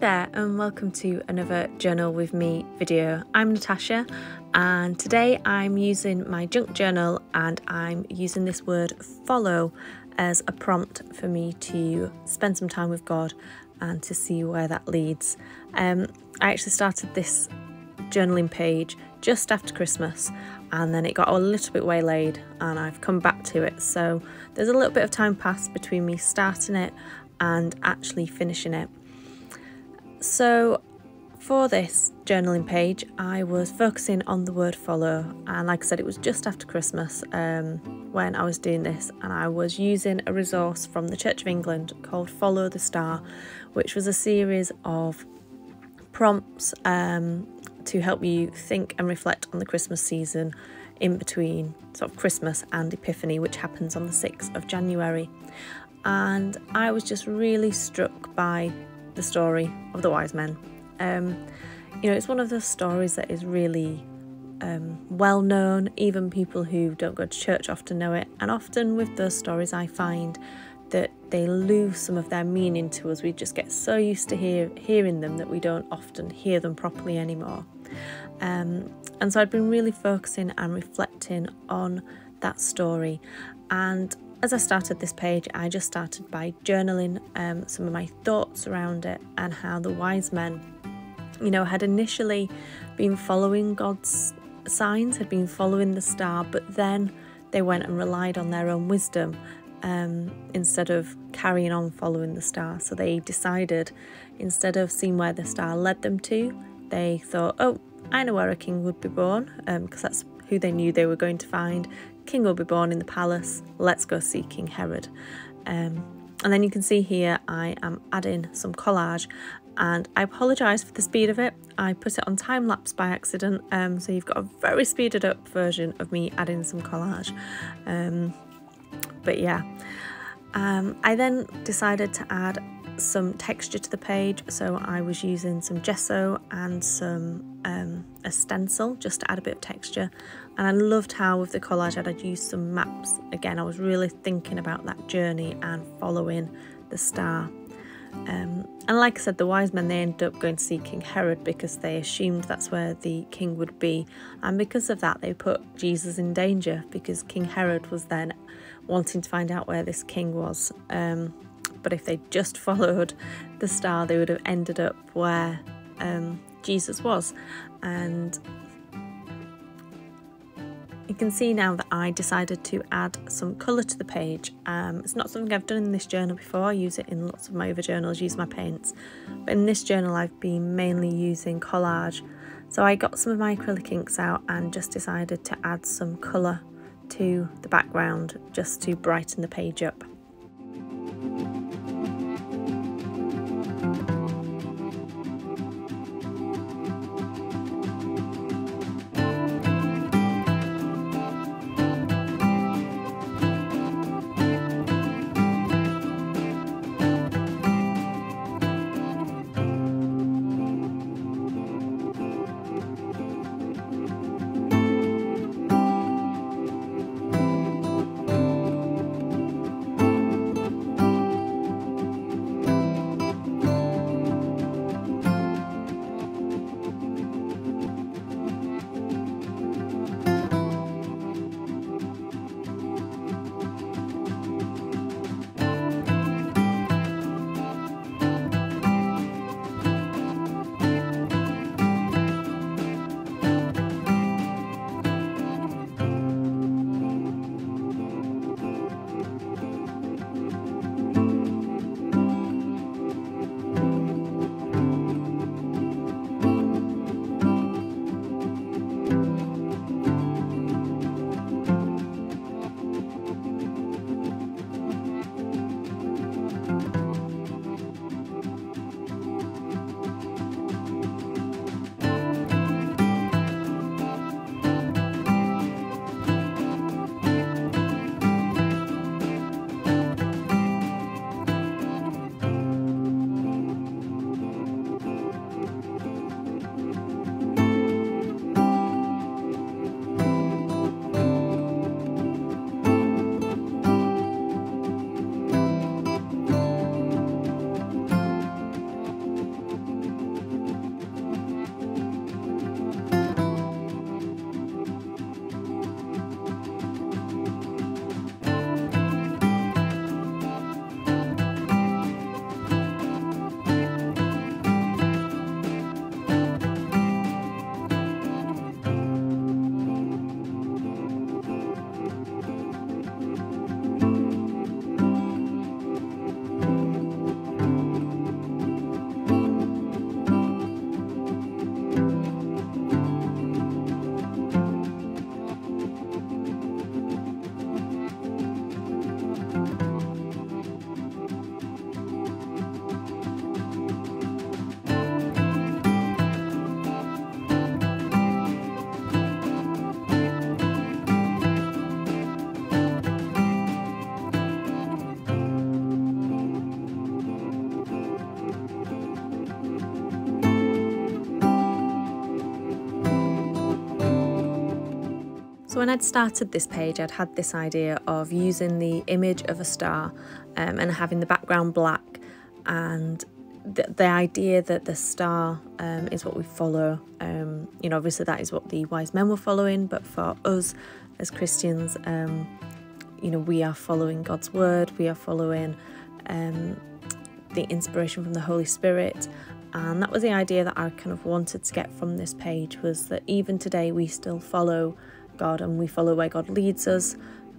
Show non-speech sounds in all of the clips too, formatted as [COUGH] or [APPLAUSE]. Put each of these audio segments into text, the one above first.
there and welcome to another journal with me video. I'm Natasha and today I'm using my junk journal and I'm using this word follow as a prompt for me to spend some time with God and to see where that leads. Um, I actually started this journaling page just after Christmas and then it got a little bit waylaid and I've come back to it so there's a little bit of time passed between me starting it and actually finishing it. So for this journaling page, I was focusing on the word follow, and like I said, it was just after Christmas um, when I was doing this, and I was using a resource from the Church of England called Follow the Star, which was a series of prompts um, to help you think and reflect on the Christmas season in between sort of Christmas and Epiphany, which happens on the 6th of January. And I was just really struck by the story of the wise men. Um, you know, it's one of those stories that is really um, well known. Even people who don't go to church often know it. And often with those stories, I find that they lose some of their meaning to us. We just get so used to hear, hearing them that we don't often hear them properly anymore. Um, and so I'd been really focusing and reflecting on that story. And as I started this page, I just started by journaling um, some of my thoughts around it and how the wise men, you know, had initially been following God's signs, had been following the star, but then they went and relied on their own wisdom um, instead of carrying on following the star. So they decided, instead of seeing where the star led them to, they thought, oh, I know where a king would be born, because um, that's who they knew they were going to find. King will be born in the palace. Let's go see King Herod. Um, and then you can see here I am adding some collage and I apologise for the speed of it. I put it on time lapse by accident, um, so you've got a very speeded up version of me adding some collage. Um, but yeah, um, I then decided to add some texture to the page, so I was using some gesso and some um, a stencil just to add a bit of texture. And I loved how with the collage I'd used some maps. Again, I was really thinking about that journey and following the star. Um, and like I said, the wise men they ended up going to see King Herod because they assumed that's where the king would be, and because of that, they put Jesus in danger because King Herod was then wanting to find out where this king was. Um, but if they just [LAUGHS] followed the star, they would have ended up where um, Jesus was. And you can see now that I decided to add some colour to the page. Um, it's not something I've done in this journal before, I use it in lots of my other journals, use my paints. But in this journal I've been mainly using collage. So I got some of my acrylic inks out and just decided to add some colour to the background just to brighten the page up. So when I'd started this page, I'd had this idea of using the image of a star um, and having the background black and the, the idea that the star um, is what we follow. Um, you know, obviously that is what the wise men were following, but for us as Christians, um, you know, we are following God's word, we are following um, the inspiration from the Holy Spirit. And that was the idea that I kind of wanted to get from this page was that even today we still follow God and we follow where God leads us.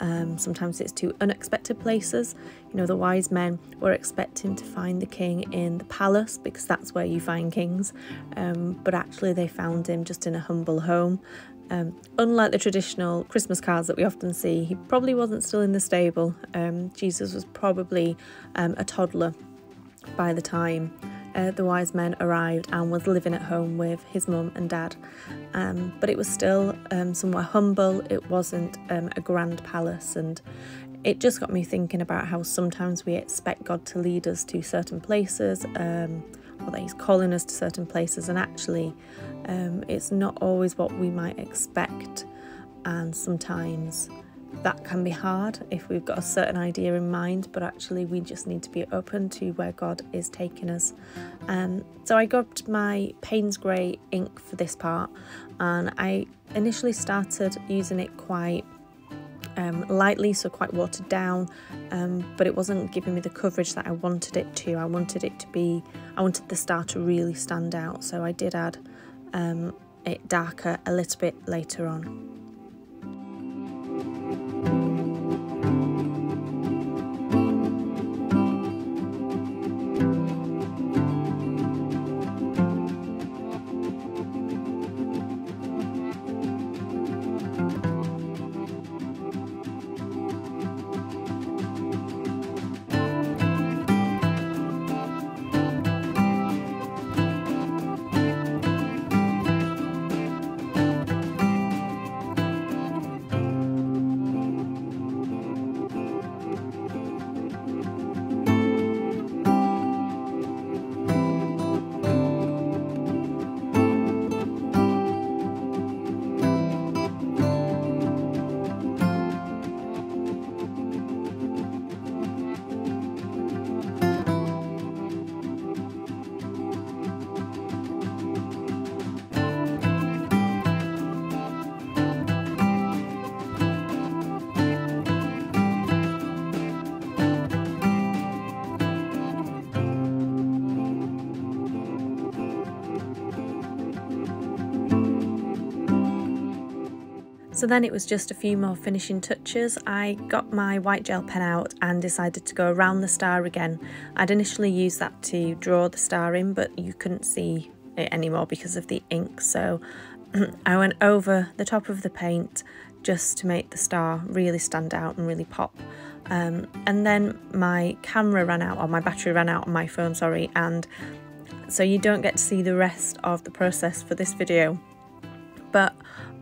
Um, sometimes it's to unexpected places. You know, the wise men were expecting to find the king in the palace because that's where you find kings, um, but actually they found him just in a humble home. Um, unlike the traditional Christmas cards that we often see, he probably wasn't still in the stable. Um, Jesus was probably um, a toddler by the time uh, the wise men arrived and was living at home with his mum and dad. Um, but it was still um, somewhere humble, it wasn't um, a grand palace, and it just got me thinking about how sometimes we expect God to lead us to certain places, um, or that He's calling us to certain places, and actually, um, it's not always what we might expect, and sometimes that can be hard if we've got a certain idea in mind, but actually we just need to be open to where God is taking us. Um, so I grabbed my Payne's Grey ink for this part, and I initially started using it quite um, lightly, so quite watered down, um, but it wasn't giving me the coverage that I wanted it to. I wanted it to be, I wanted the star to really stand out, so I did add um, it darker a little bit later on. So then it was just a few more finishing touches. I got my white gel pen out and decided to go around the star again. I'd initially used that to draw the star in, but you couldn't see it anymore because of the ink. So [CLEARS THROAT] I went over the top of the paint just to make the star really stand out and really pop. Um, and then my camera ran out, or my battery ran out on my phone, sorry, and so you don't get to see the rest of the process for this video. But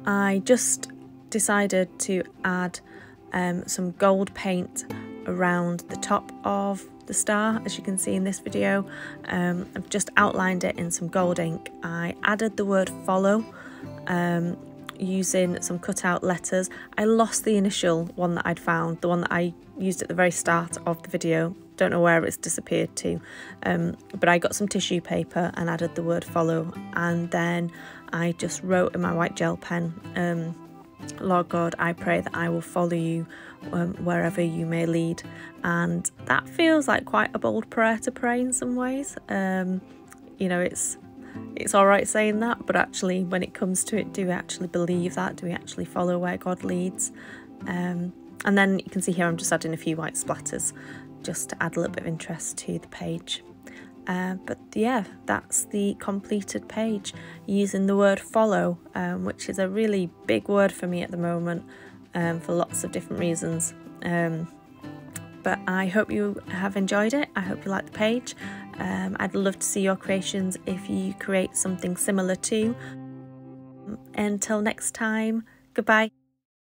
I just decided to add um, some gold paint around the top of the star as you can see in this video. Um, I've just outlined it in some gold ink. I added the word follow um, using some cutout letters. I lost the initial one that I'd found the one that I used at the very start of the video. Don't know where it's disappeared to. Um, but I got some tissue paper and added the word follow. And then I just wrote in my white gel pen um, Lord God, I pray that I will follow you um, wherever you may lead. And that feels like quite a bold prayer to pray in some ways. Um, you know, it's it's all right saying that, but actually, when it comes to it, do we actually believe that? Do we actually follow where God leads? Um, and then you can see here I'm just adding a few white splatters just to add a little bit of interest to the page. Uh, but yeah, that's the completed page using the word follow, um, which is a really big word for me at the moment um, for lots of different reasons. Um, but I hope you have enjoyed it. I hope you like the page. Um, I'd love to see your creations if you create something similar too. Until next time, goodbye.